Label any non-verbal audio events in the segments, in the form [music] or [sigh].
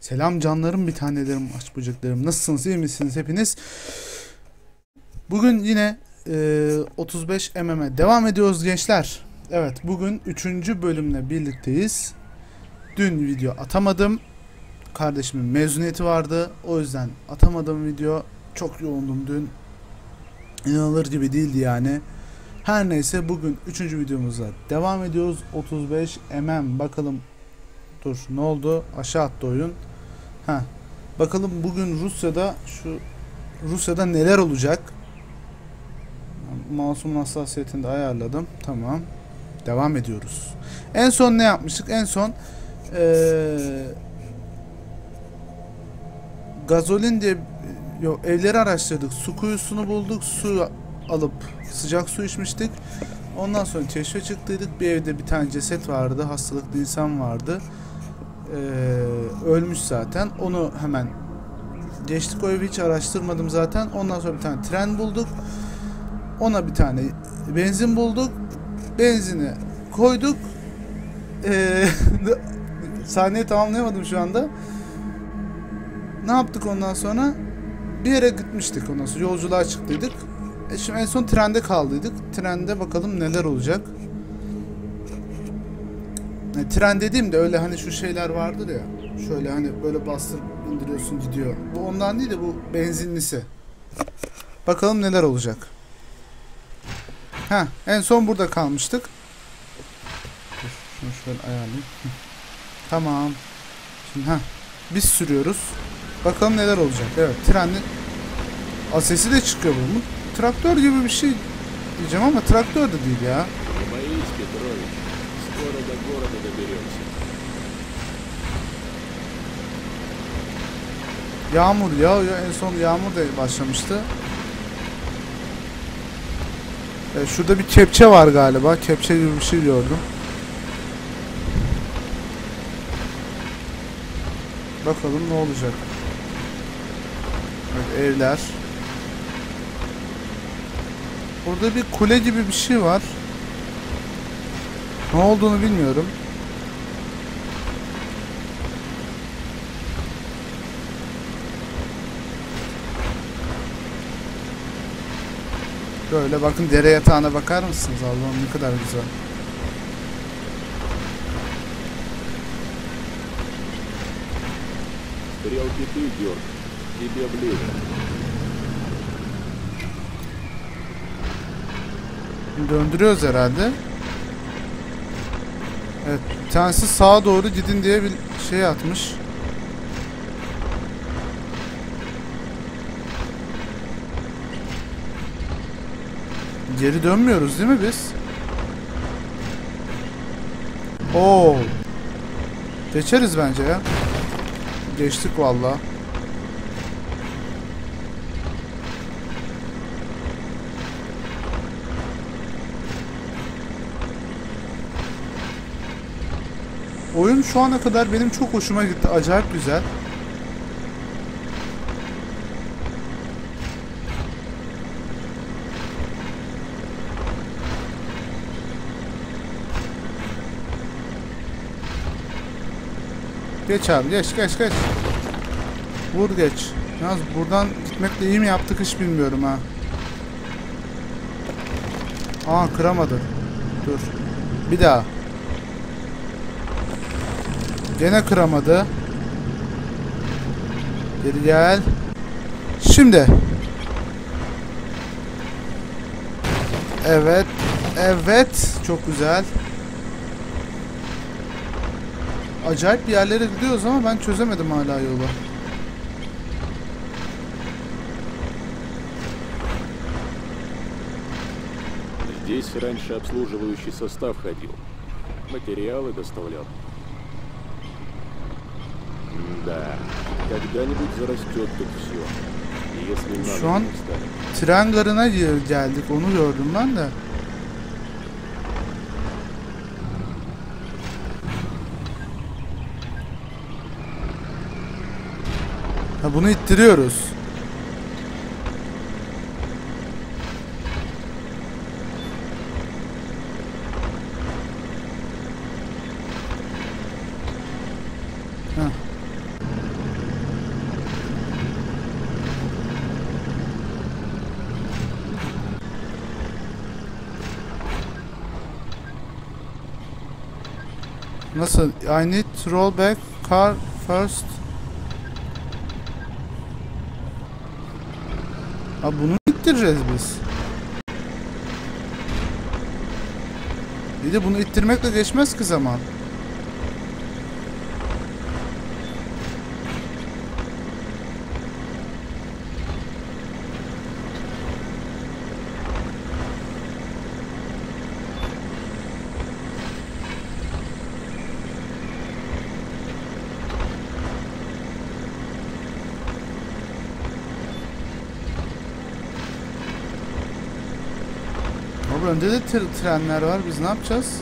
Selam canlarım bir tanelerim aç bucaklarım. Nasılsınız iyi misiniz hepiniz? Bugün yine e, 35 mm'e devam ediyoruz gençler. Evet bugün 3. bölümle birlikteyiz. Dün video atamadım. Kardeşimin mezuniyeti vardı. O yüzden atamadım video. Çok yoğundum dün. İnanılır gibi değildi yani. Her neyse bugün 3. videomuza devam ediyoruz. 35 mm bakalım Dur ne oldu? Aşağı attı oyun. Ha. Bakalım bugün Rusya'da şu Rusya'da neler olacak? Mouse'umun hassasiyetini de ayarladım. Tamam. Devam ediyoruz. En son ne yapmıştık? En son ee, gazolin diye yok evleri araştırdık. Su kuyusunu bulduk. Su alıp sıcak su içmiştik. Ondan sonra çeşme çıktıydık. Bir evde bir tane ceset vardı. Hastalıklı insan vardı. Ee, ölmüş zaten. Onu hemen geçtik. O evi hiç araştırmadım zaten. Ondan sonra bir tane tren bulduk. Ona bir tane benzin bulduk. Benzini koyduk. Ee, [laughs] sahneyi tamamlayamadım şu anda. Ne yaptık ondan sonra? Bir yere gitmiştik ondan sonra. Yolculuğa çıktıydık. E şimdi en son trende kaldıydık. Trende bakalım neler olacak. E, tren dediğimde öyle hani şu şeyler vardır ya. Şöyle hani böyle bastır indiriyorsun gidiyor. Bu ondan değil de bu benzinlisi. Bakalım neler olacak. Ha, en son burada kalmıştık. Şunu şöyle ayarlayayım. Tamam. Şimdi ha, biz sürüyoruz. Bakalım neler olacak. Evet, trenin A sesi de çıkıyor bu mu? Traktör gibi bir şey diyeceğim ama traktör de değil ya. Yağmur yağıyor. En son yağmur da başlamıştı. Evet, şurada bir kepçe var galiba. Kepçe gibi bir şey gördüm. Bakalım ne olacak. Evet, evler. Burada bir kule gibi bir şey var. Ne olduğunu bilmiyorum. Böyle bakın dere yatağına bakar mısınız? Allah'ım ne kadar güzel. Стрелки ты, Георг. Тебе ближе. Döndürüyoruz herhalde. Evet, bir tanesi sağa doğru gidin diye bir şey atmış. Geri dönmüyoruz değil mi biz? Oo. Geçeriz bence ya. Geçtik vallahi. Oyun şu ana kadar benim çok hoşuma gitti. Acayip güzel. Geç abi geç geç geç. Vur geç. Yalnız buradan gitmekle iyi mi yaptık hiç bilmiyorum ha. Aa kıramadı. Dur. Bir daha. Gene kıramadı. Geri gel. Şimdi. Evet. Evet. Çok güzel. Acayip bir yerlere gidiyoruz ama ben çözemedim hala yolu. Здесь раньше обслуживающий состав ходил. Материалы доставлял. Да, когда-нибудь зарастет тут все. И если надо, Şu an не станет. tren garına gel- geldik. Onu gördüm ben de. Ha, bunu ittiriyoruz. Nasıl? I need to roll back car first. Ha bunu ittireceğiz biz? Bir de bunu ittirmekle geçmez ki zaman. Abi önde de trenler var. Biz ne yapacağız?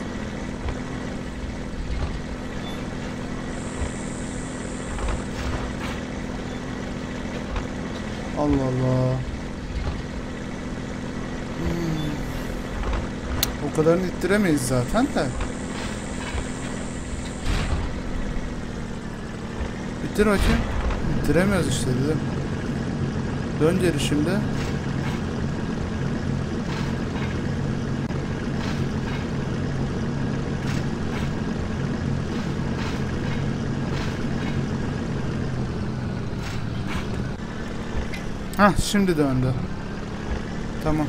Allah Allah. Hmm. O kadarını ittiremeyiz zaten de. İttir bakayım. İttiremiyoruz işte dedim. Dön geri şimdi. Ha şimdi döndü. Tamam.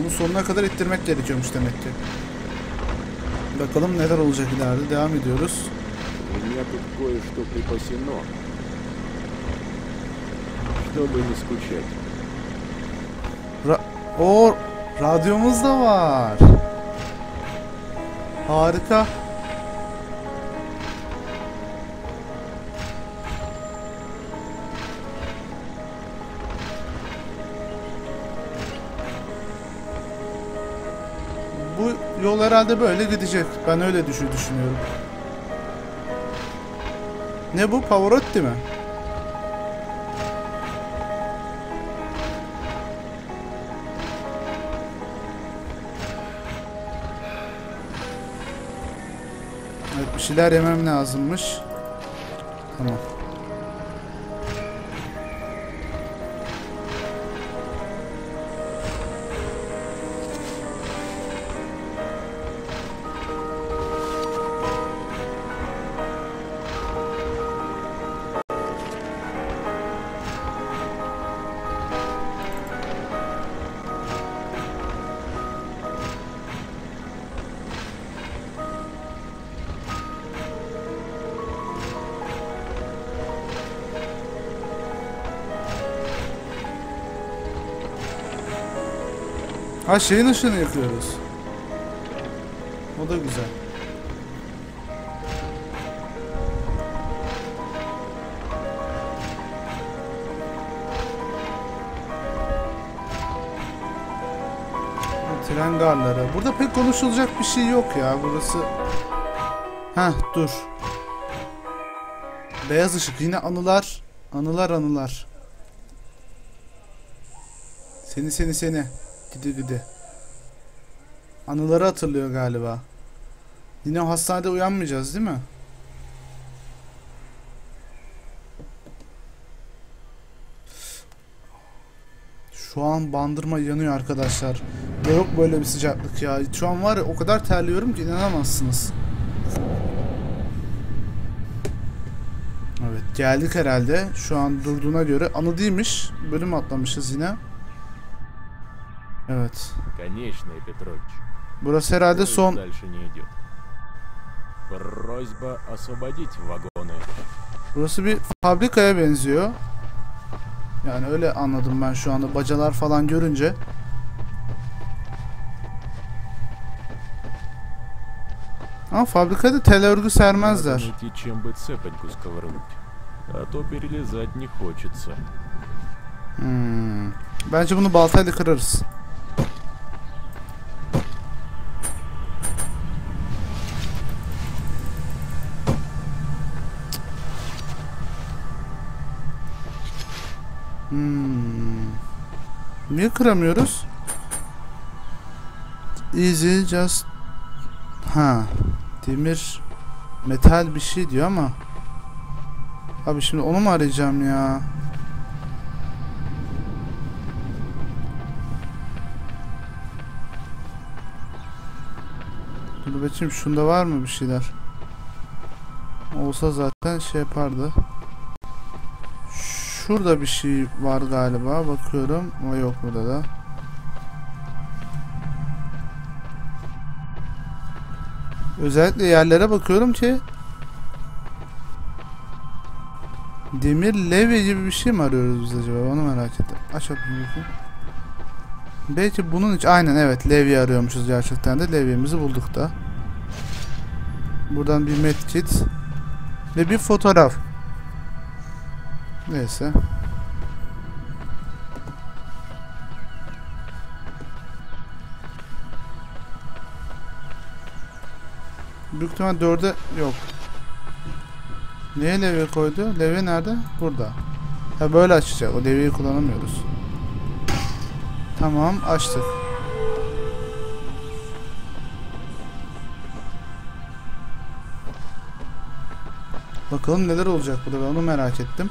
Onu sonuna kadar ittirmek gerekiyormuş demek ki. Bakalım neler olacak ileride. Devam ediyoruz. Ra o radyomuz da var. Harika. Yol herhalde böyle gidecek. Ben öyle düşü düşünüyorum. Ne bu? Pavarotti mi? Evet bir şeyler yemem lazımmış. Tamam. Ha şeyin ışığını yakıyoruz. O da güzel. Tren garları. Burada pek konuşulacak bir şey yok ya. Burası... Heh dur. Beyaz ışık. Yine anılar. Anılar anılar. Seni seni seni. Gidi gidi. Anıları hatırlıyor galiba. Yine hastanede uyanmayacağız değil mi? Şu an bandırma yanıyor arkadaşlar. Ya yok böyle bir sıcaklık ya. Şu an var ya o kadar terliyorum ki inanamazsınız. Evet geldik herhalde. Şu an durduğuna göre anı değilmiş. Bölüm atlamışız yine. Evet. Конечно, Петрович. Burası herhalde Поезд son Дальше не идет. Просьба освободить вагоны. Burası bir fabrikaya benziyor. Yani öyle anladım ben şu anda bacalar falan görünce. Ama fabrikada tel örgü Надо sermezler. найти чем бы цепочку сковырнуть. А то перелезать не хочется. Hmm. Bence bunu baltayla kırarız. Hmm. Niye kıramıyoruz? Easy just ha demir metal bir şey diyor ama Abi şimdi onu mu arayacağım ya? Dur bakayım şunda var mı bir şeyler? Olsa zaten şey yapardı. Şurada bir şey var galiba. Bakıyorum. Ama yok burada da. Özellikle yerlere bakıyorum ki Demir levye gibi bir şey mi arıyoruz biz acaba? Onu merak ettim. Aç. Belki bunun için aynen evet levye arıyormuşuz gerçekten de levyemizi bulduk da. Buradan bir medkit ve bir fotoğraf. Neyse. Büyük ihtimal dörde yok. Neye levye koydu? Levye nerede? Burada. Ha böyle açacak. O levyeyi kullanamıyoruz. Tamam açtık. Bakalım neler olacak burada ben onu merak ettim.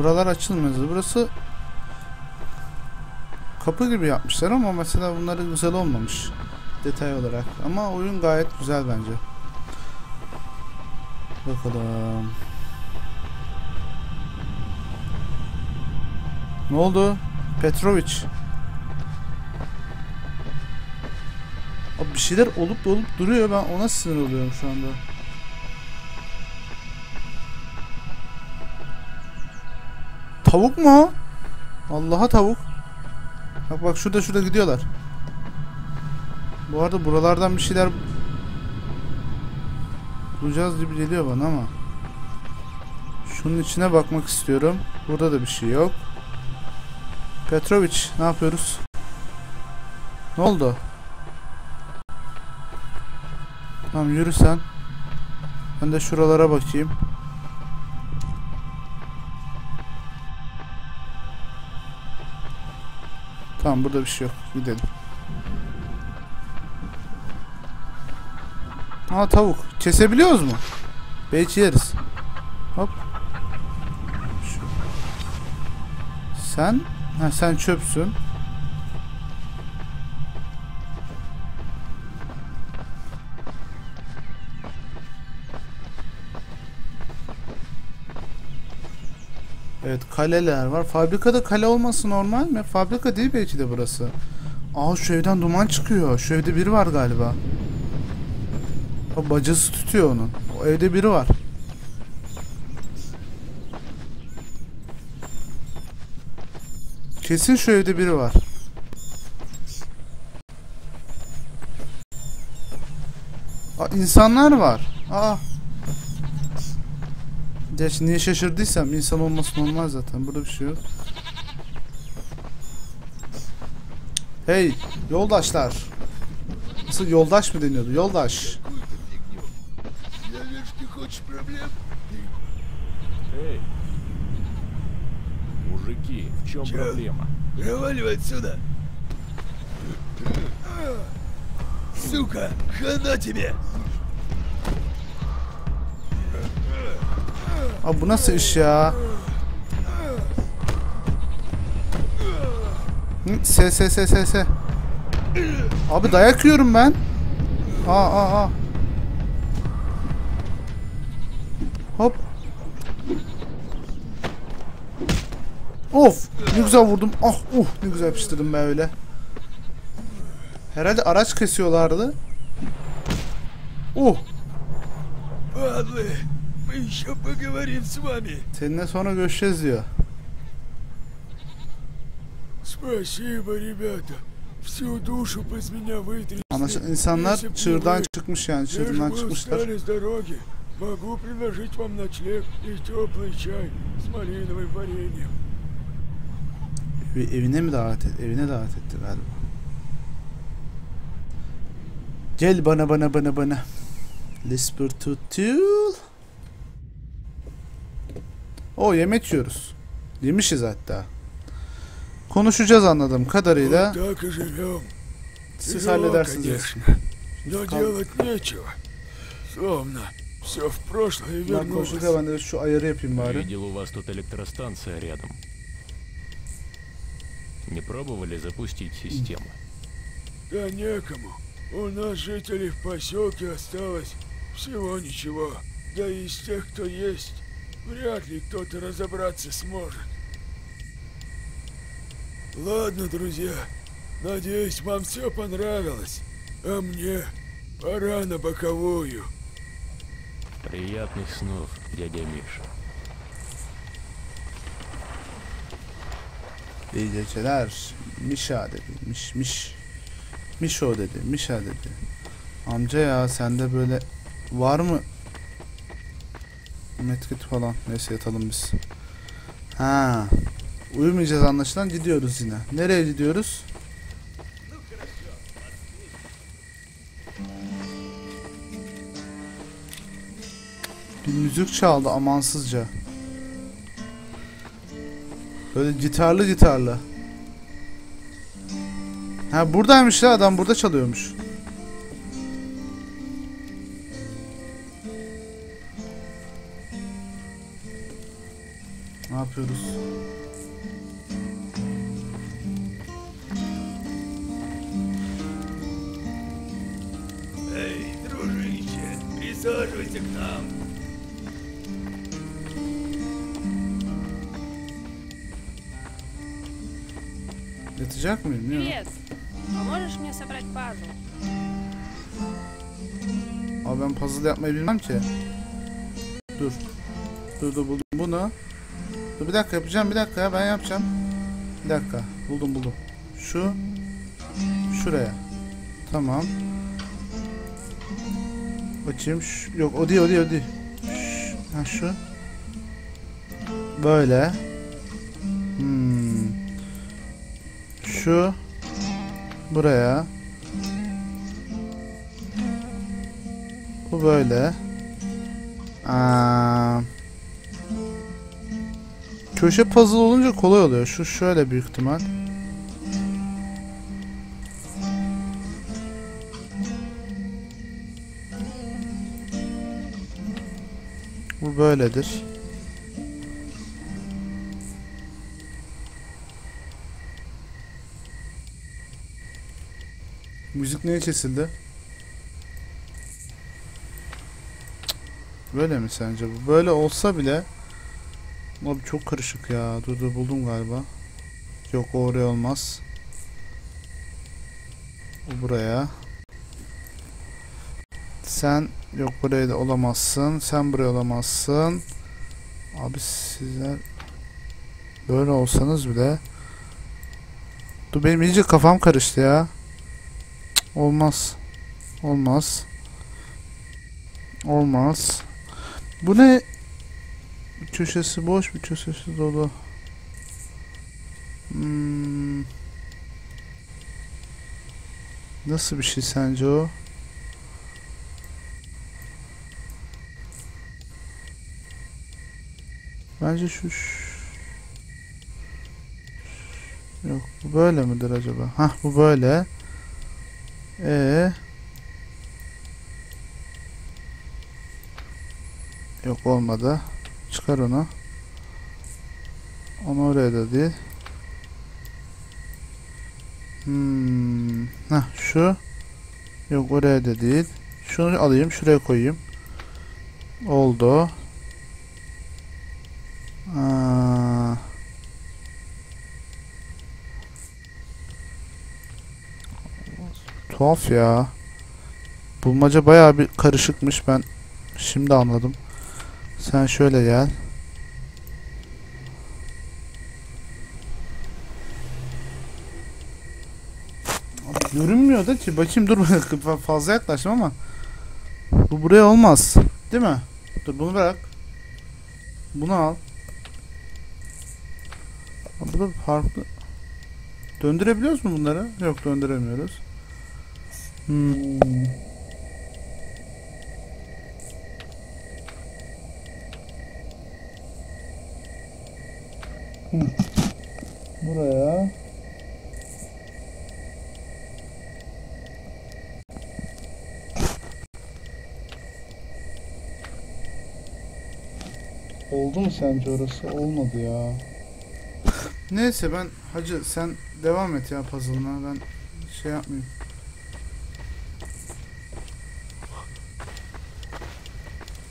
Buralar açılmaz. Burası kapı gibi yapmışlar ama mesela bunları güzel olmamış detay olarak. Ama oyun gayet güzel bence. Bakalım. Ne oldu? Petrovic. Abi bir şeyler olup olup duruyor. Ben ona sinir oluyorum şu anda. Tavuk mu? Allah'a tavuk. Bak bak şurada şurada gidiyorlar. Bu arada buralardan bir şeyler bulacağız gibi geliyor bana ama. Şunun içine bakmak istiyorum. Burada da bir şey yok. Petrovic ne yapıyoruz? Ne oldu? Tamam yürü sen. Ben de şuralara bakayım. Tamam burada bir şey yok. Gidelim. Aa tavuk. Kesebiliyoruz mu? Belki yeriz. Hop. Sen? Ha sen çöpsün. Evet kaleler var. Fabrikada kale olması normal mi? Fabrika değil belki de burası. Aa şu evden duman çıkıyor. Şu evde biri var galiba. O bacası tutuyor onun. O evde biri var. Kesin şu evde biri var. Aa, insanlar var. Aa. Gerçi niye şaşırdıysam insan olması normal zaten. Burada bir şey yok. Hey yoldaşlar. Nasıl yoldaş mı deniyordu? Yoldaş. Я вижу, ты хочешь проблем? Эй! Мужики, в чем Чё? проблема? Проваливай отсюда! Сука, хана тебе! Abi bu nasıl iş ya? S S S S S. Abi dayak yiyorum ben. Aa aa aa. Hop. Of ne güzel vurdum. Ah uh ne güzel yapıştırdım ben öyle. Herhalde araç kesiyorlardı. Oh. Bradley. seninle sonra görüşeceğiz diyor. Спасибо, ребята. Всю душу из меня вытрясли. Anlaşılan insanlar çığırdan çıkmış yani Даже çığırdan вы çıkmışlar. устали с дороги. Могу предложить вам ночлег и теплый чай с малиновым вареньем. Evi- evine mi davet et? Evine davet etti galiba. Gel bana bana bana bana. Lisper tutul. O yemek yiyoruz. Yemişiz hatta. Konuşacağız anladığım kadarıyla. Вот так и живем. Siz halledersiniz. конечно, diyorsun. но Кал- делать нечего. Словно Все в прошлое Ben вернулось. ben de şu ayarı yapayım bari. Видел, у вас тут электростанция рядом. Не пробовали запустить систему? Да некому. У нас жителей в поселке осталось всего ничего. Да и из тех, кто есть, вряд ли кто-то разобраться сможет. Ладно, друзья. Надеюсь, вам все понравилось. А мне пора на боковую. Приятных снов, дядя Миша. İyi geceler. Mişa dedi. Miş miş. Mişo dedi. Mişa dedi. Amca ya sende böyle var mı? Medkit falan. Neyse yatalım biz. Ha. Uyumayacağız anlaşılan gidiyoruz yine. Nereye gidiyoruz? Bir müzik çaldı amansızca. Böyle gitarlı gitarlı. Ha buradaymış ya adam burada çalıyormuş. yapıyoruz? Эй, дружище, присаживайся к нам. Yatacak mıyım? Ne? Привет! Поможешь мне собрать пазл? Abi ben puzzle yapmayı bilmem ki. Dur. Dur dur buldum bunu. Dur bir dakika yapacağım bir dakika ya ben yapacağım. Bir dakika buldum buldum. Şu. Şuraya. Tamam. Bakayım. Şu, yok o değil o değil o değil. Şu, ha şu. Böyle. Hmm. Şu. Buraya. Bu böyle. Aa, köşe puzzle olunca kolay oluyor. Şu şöyle büyük ihtimal. Bu böyledir. Müzik neye kesildi? Böyle mi sence bu? Böyle olsa bile Abi çok karışık ya. Dur dur buldum galiba. Yok oraya olmaz. Bu buraya. Sen yok buraya da olamazsın. Sen buraya olamazsın. Abi sizler böyle olsanız bile Dur benim iyice kafam karıştı ya. Olmaz. Olmaz. Olmaz. Bu ne? Köşesi boş, bir köşesi dolu. Hmm. Nasıl bir şey sence o? Bence şu ş- Yok, bu böyle midir acaba? Hah, bu böyle. Ee. Yok olmadı. Çıkar onu. Onu oraya da değil. Hmm. Heh, şu. Yok oraya da değil. Şunu alayım şuraya koyayım. Oldu. Aa. Tuhaf ya. Bulmaca bayağı bir karışıkmış ben şimdi anladım. Sen şöyle gel. Görünmüyor da ki. Bakayım dur [laughs] fazla yaklaştım ama. Bu buraya olmaz. Değil mi? Dur bunu bırak. Bunu al. Bu da farklı. Döndürebiliyoruz mu bunları? Yok döndüremiyoruz. Hmm. Buraya. Oldu mu sence orası? Olmadı ya. Neyse ben hacı sen devam et ya puzzle'ına ben şey yapmayayım.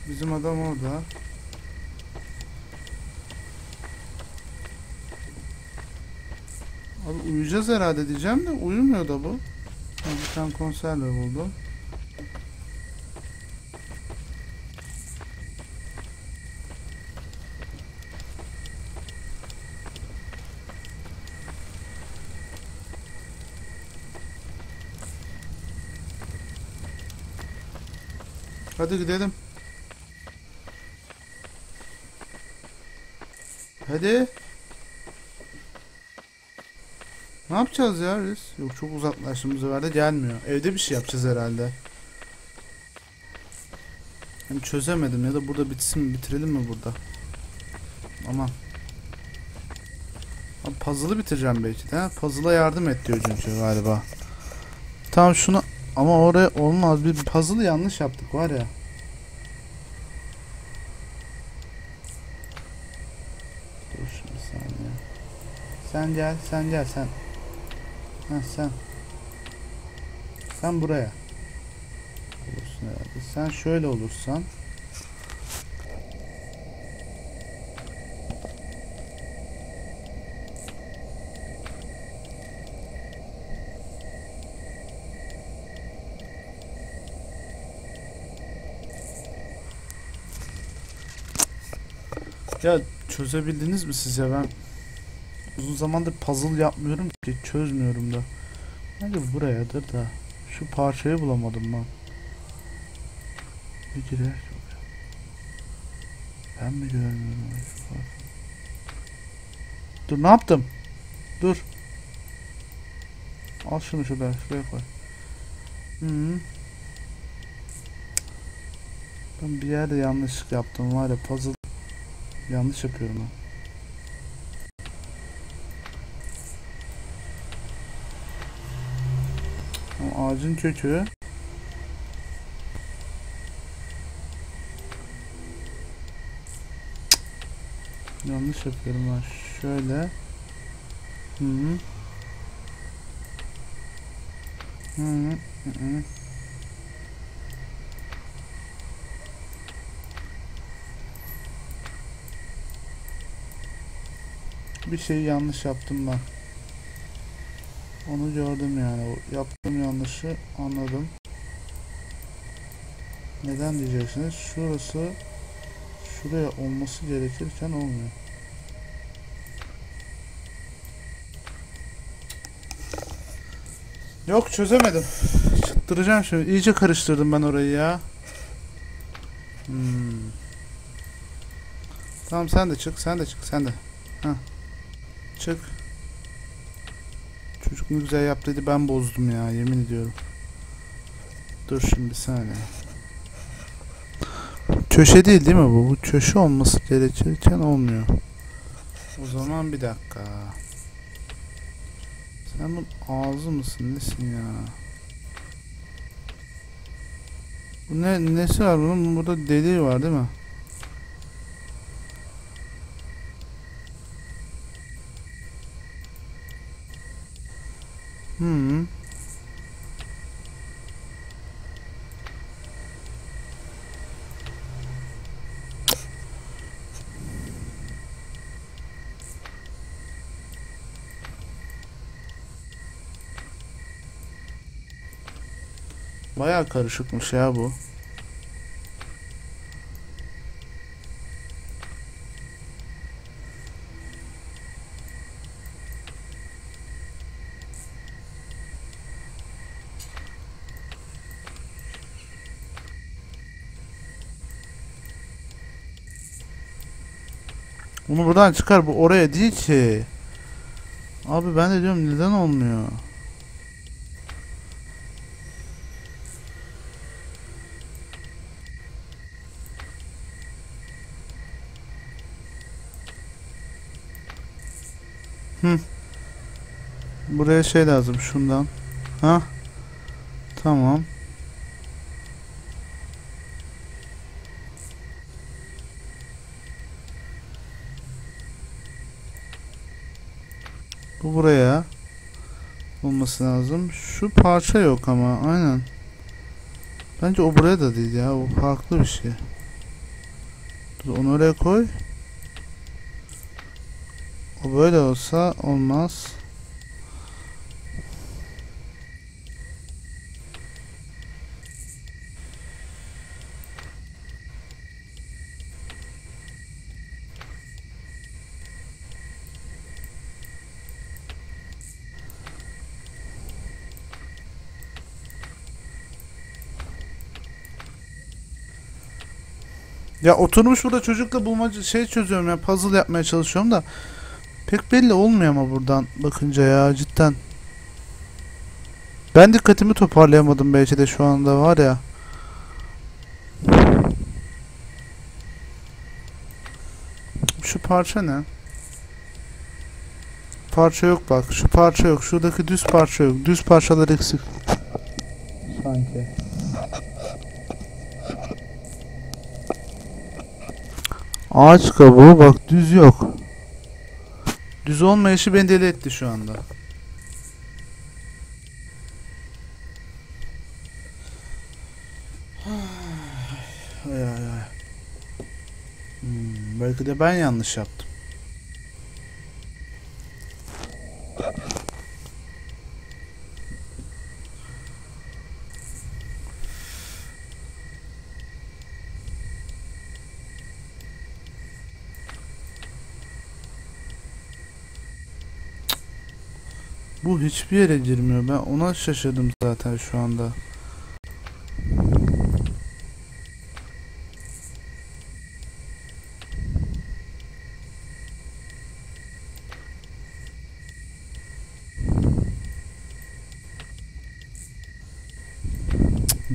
Bizim adam orada. Abi uyuyacağız herhalde diyeceğim de uyumuyor da bu. Ha, bir tane konserve buldum. Hadi gidelim. Hadi. Ne yapacağız ya biz? Yok çok uzaklaştım bu gelmiyor. Evde bir şey yapacağız herhalde. Hem çözemedim ya da burada bitsin bitirelim mi burada? Aman. Abi puzzle'ı bitireceğim belki de. Puzzle'a yardım et diyor çünkü galiba. Tamam şunu ama oraya olmaz. Bir puzzle'ı yanlış yaptık var ya. Dur şimdi saniye. Sen gel, sen gel, sen. Ha sen. Sen buraya. Olursun herhalde. Sen şöyle olursan. Ya çözebildiniz mi siz ya ben uzun zamandır puzzle yapmıyorum ki çözmüyorum da. Bence burayadır da şu parçayı bulamadım ben. Bir girer. Ben mi görmüyorum? Dur ne yaptım? Dur. Al şunu şuraya, şuraya koy. Hı -hı. Ben bir yerde yanlışlık yaptım var ya puzzle Yanlış yapıyorum. Ama ağacın kökü Yanlış yapıyorum ben. Şöyle. Hı -hı. Hı -hı. Hı -hı. Bir şey yanlış yaptım ben. Onu gördüm yani. Yaptığım yanlışı anladım. Neden diyeceksiniz? Şurası şuraya olması gerekirken olmuyor. Yok çözemedim. Çıktıracağım şimdi. İyice karıştırdım ben orayı ya. Hmm. Tamam sen de çık, sen de çık, sen de. Heh. Çık. Çocuk ne güzel yaptıydı ben bozdum ya yemin ediyorum. Dur şimdi bir saniye. Köşe değil değil mi bu? Bu köşe olması gerekirken olmuyor. O zaman bir dakika. Sen bunun ağzı mısın nesin ya? Bu ne nesi var bunun? Burada deliği var değil mi? Hmm. Bayağı karışıkmış ya bu. Bunu buradan çıkar bu oraya değil ki. Abi ben de diyorum neden olmuyor? Buraya şey lazım şundan. Ha? Tamam. Bu buraya olması lazım. Şu parça yok ama aynen. Bence o buraya da değil ya. O farklı bir şey. Dur onu oraya koy. O böyle olsa olmaz. Ya oturmuş burada çocukla bulmaca şey çözüyorum ya puzzle yapmaya çalışıyorum da pek belli olmuyor ama buradan bakınca ya cidden. Ben dikkatimi toparlayamadım belki de şu anda var ya. Şu parça ne? Parça yok bak. Şu parça yok. Şuradaki düz parça yok. Düz parçalar eksik. Ağaç kabuğu bak düz yok. Düz olmayışı beni deli etti şu anda. [sighs] Ay ay ay. Hmm, belki de ben yanlış yaptım. Hiçbir yere girmiyor. Ben ona şaşırdım zaten şu anda.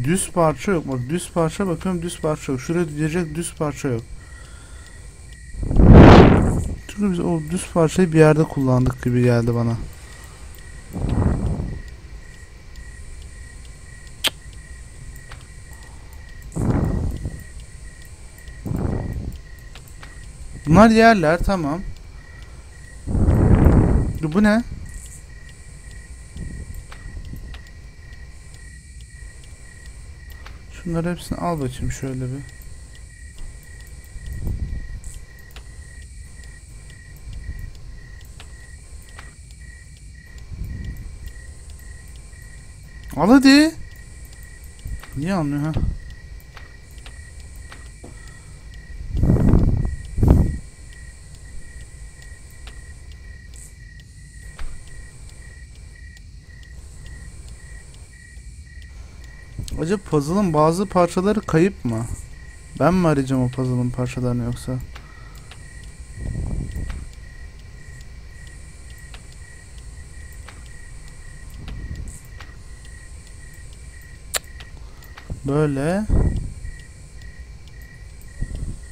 Düz parça yok. Bak düz parça bakıyorum düz parça yok. Şuraya girecek düz parça yok. Çünkü biz o düz parçayı bir yerde kullandık gibi geldi bana. Bunlar yerler tamam. Dur, Bu ne? Şunları hepsini al bakayım şöyle bir. Al hadi. Niye almıyor ha? Acaba puzzle'ın bazı parçaları kayıp mı? Ben mi arayacağım o puzzle'ın parçalarını yoksa? Böyle.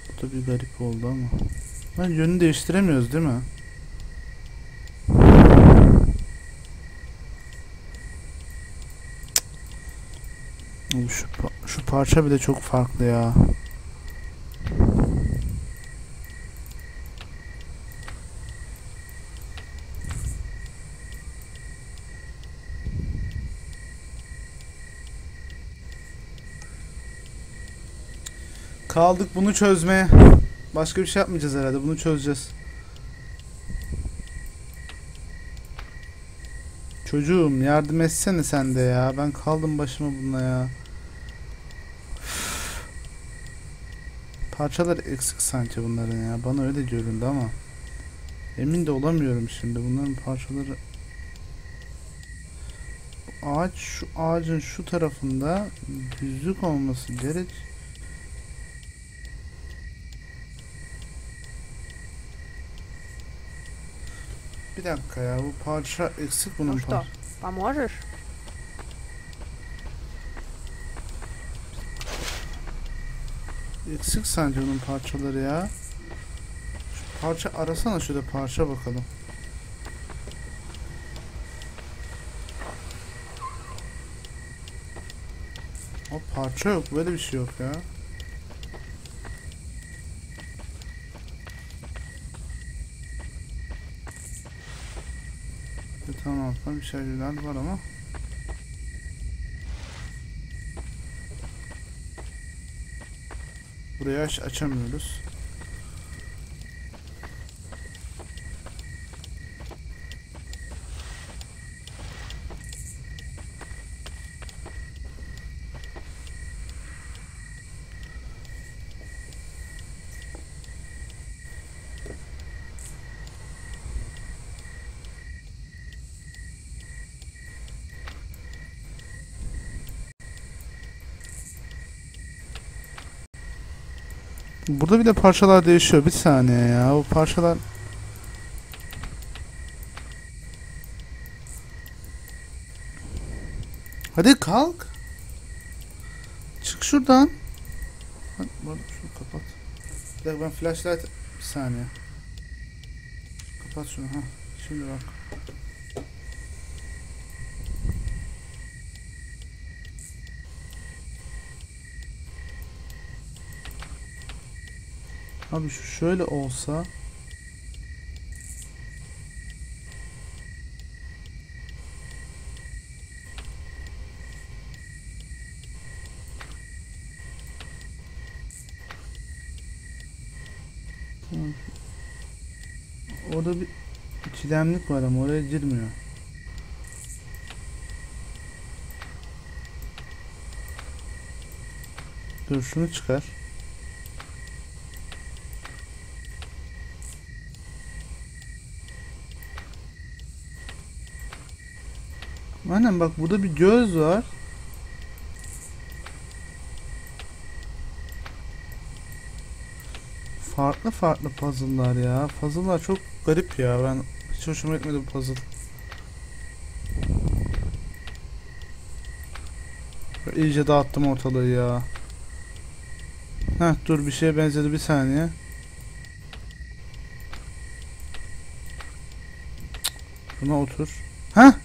Bu da bir garip oldu ama. Ben yönü değiştiremiyoruz değil mi? Oğlum Şu, pa- şu parça bile çok farklı ya. Kaldık bunu çözmeye. Başka bir şey yapmayacağız herhalde. Bunu çözeceğiz. Çocuğum yardım etsene sen de ya. Ben kaldım başıma bununla ya. Parçalar eksik sanki bunların ya. Bana öyle göründü ama. Emin de olamıyorum şimdi. Bunların parçaları... Bu Ağaç şu ağacın şu tarafında düzlük olması gerek. Bir dakika ya bu parça eksik bunun Ну что, par- поможешь? Eksik sanki onun parçaları ya. Şu parça arasana şurada parça bakalım. O parça yok böyle bir şey yok ya. taraftan bir şeyler var ama. Burayı aç açamıyoruz. Burada bile parçalar değişiyor. Bir saniye ya. O parçalar... Hadi kalk. Çık şuradan. Hadi, şunu kapat. Bir dakika ben flashlight... Bir saniye. Kapat şunu. ha. Şimdi bak. Abi şöyle olsa. Orada bir ikilemlik var ama oraya girmiyor. Dur şunu çıkar. Aynen bak burada bir göz var. Farklı farklı puzzle'lar ya. Puzzle'lar çok garip ya. Ben hiç hoşuma gitmedi bu puzzle. İyice dağıttım ortalığı ya. Heh dur bir şeye benzedi bir saniye. Buna otur. Heh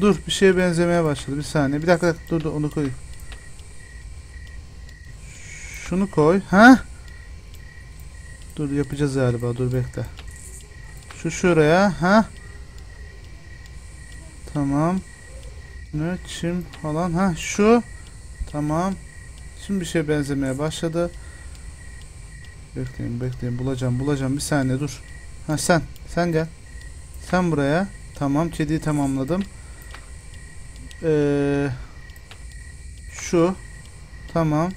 Dur bir şeye benzemeye başladı. Bir saniye. Bir dakika, dakika. dur dur onu koy. Şunu koy. Ha? Dur yapacağız galiba. Dur bekle. Şu şuraya. Ha? Tamam. Ne çim falan. Ha şu. Tamam. Şimdi bir şeye benzemeye başladı. Bekleyin bekleyin bulacağım bulacağım bir saniye dur. Ha sen sen gel. Sen buraya. Tamam kediyi tamamladım. Ee, şu. Tamam.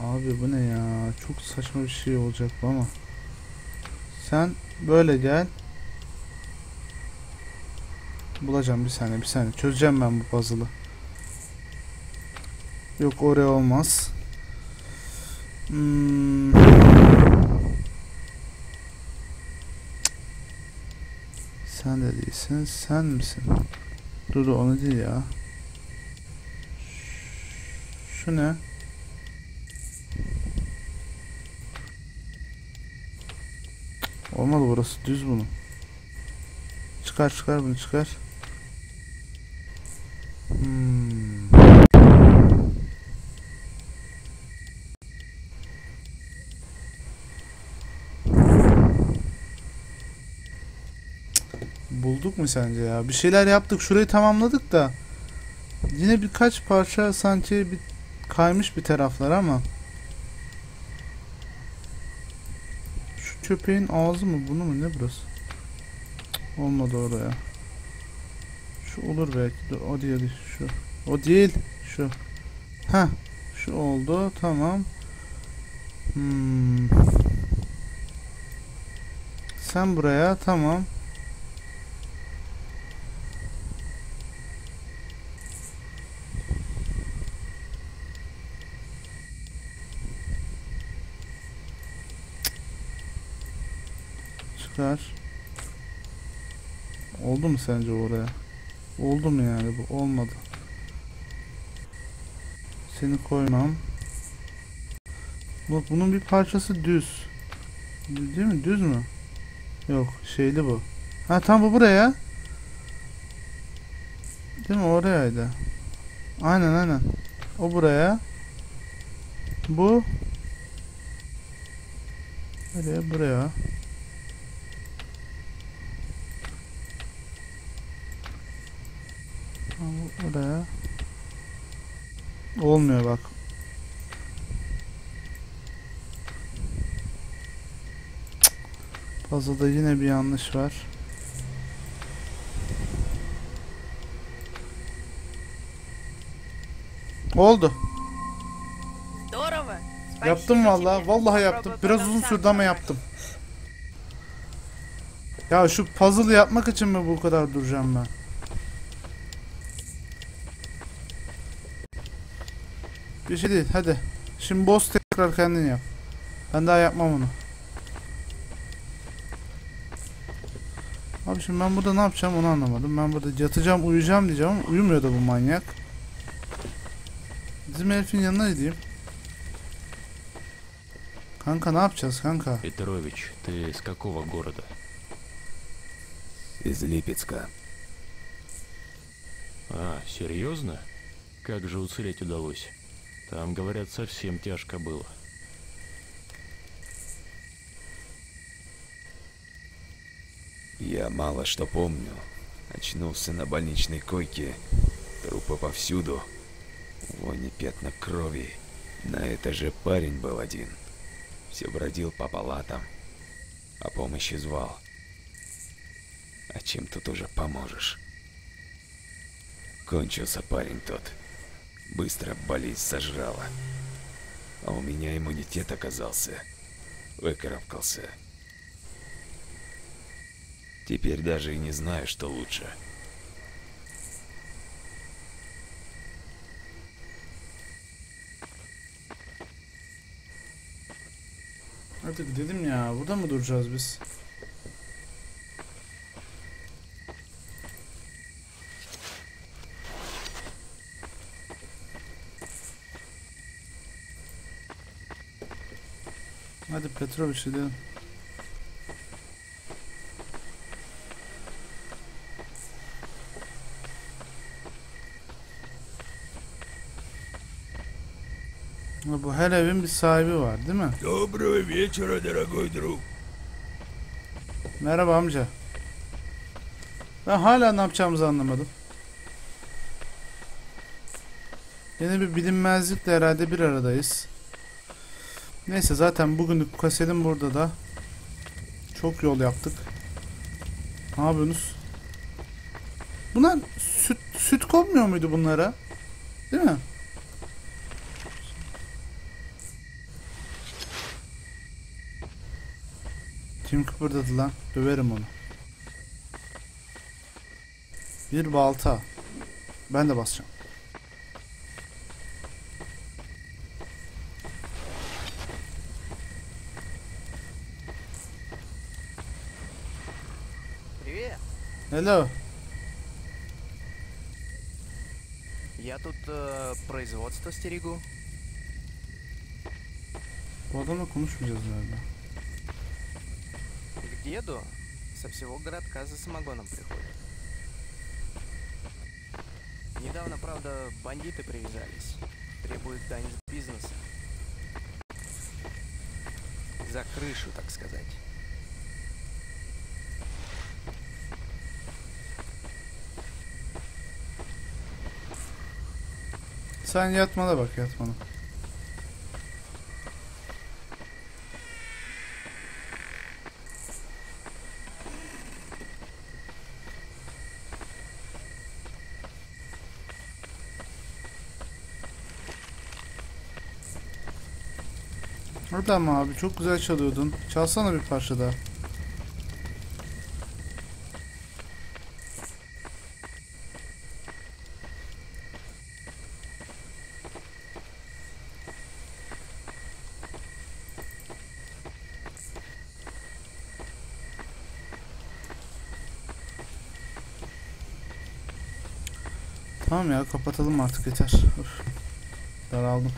Abi bu ne ya? Çok saçma bir şey olacak bu ama. Sen böyle gel. Bulacağım bir saniye bir saniye. Çözeceğim ben bu puzzle'ı. Yok oraya olmaz. Hmm. Sen de değilsin. Sen misin? Dur dur onu değil ya. Şu ne? Olmadı burası düz bunun. Çıkar çıkar bunu çıkar. Hmm. Bulduk mu sence ya? Bir şeyler yaptık. Şurayı tamamladık da. Yine birkaç parça sanki bir kaymış bir taraflar ama. Şu köpeğin ağzı mı? Bunu mu? Ne burası? Olmadı oraya. Şu olur belki. Dur, o değil. Şu. O değil. Şu. Ha, Şu oldu. Tamam. Hmm. Sen buraya. Tamam. Çıkar. Oldu mu sence oraya? Oldu mu yani bu? Olmadı. Seni koymam. Bak bunun bir parçası düz. Düz Değil mi? Düz mü? Yok, şeyli bu. Ha tam bu buraya. Değil mi? Orayaydı. Aynen aynen. O buraya. Bu. Nereye? Buraya. Oraya. Olmuyor bak. Puzzle'da yine bir yanlış var. Oldu. Doğru mu? Yaptım vallahi, vallahi yaptım. Biraz uzun sürdü ama yaptım. Ya şu puzzle yapmak için mi bu kadar duracağım ben? Bir şey değil hadi. Şimdi boss tekrar kendin yap. Ben daha yapmam onu. Abi şimdi ben burada ne yapacağım onu anlamadım. Ben burada yatacağım uyuyacağım diyeceğim ama uyumuyor da bu manyak. Bizim herifin yanına gideyim. Kanka ne yapacağız kanka? Петрович, ты с какого города? Из Липецка. А, серьезно? Как же уцелеть удалось? Там, говорят, совсем тяжко было. Я мало что помню. Очнулся на больничной койке. Трупы повсюду. Вони пятна крови. На этаже парень был один. Все бродил по палатам. О помощи звал. А чем тут уже поможешь? Кончился парень тот. Быстро болезнь сожрала. А у меня иммунитет оказался. Выкарабкался. Теперь даже и не знаю, что лучше. Artık dedim ya burada mı duracağız biz? Hadi Petrovic gidelim. Ha, Bu her evin bir sahibi var değil mi? Доброго вечера, дорогой друг. Merhaba amca. Ben hala ne yapacağımızı anlamadım. Yine bir bilinmezlikle herhalde bir aradayız. Neyse zaten bugünlük kasetim burada da. Çok yol yaptık. Ne yapıyorsunuz? Bunlar süt, süt konmuyor muydu bunlara? Değil mi? Kim kıpırdadı lan? Döverim onu. Bir balta. Ben de basacağım. Hello. Я тут э, производство стерегу. Bu adamla konuşmayacağız galiba. К деду со всего городка за самогоном приходят. Недавно, правда, бандиты привязались. Требуют дань с бизнеса. За крышу, так сказать. Sen yatmana bak yatmana. Orada mı abi? Çok güzel çalıyordun. Çalsana bir parça daha. Tamam ya kapatalım artık yeter. Öf. Daraldım.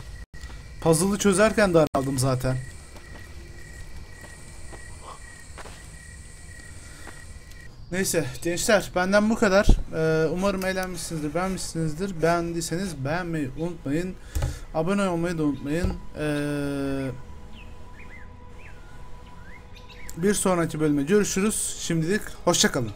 Puzzle'ı çözerken daraldım zaten. Neyse gençler benden bu kadar. Ee, umarım eğlenmişsinizdir, beğenmişsinizdir. Beğendiyseniz beğenmeyi unutmayın. Abone olmayı da unutmayın. Ee, bir sonraki bölüme görüşürüz. Şimdilik hoşçakalın.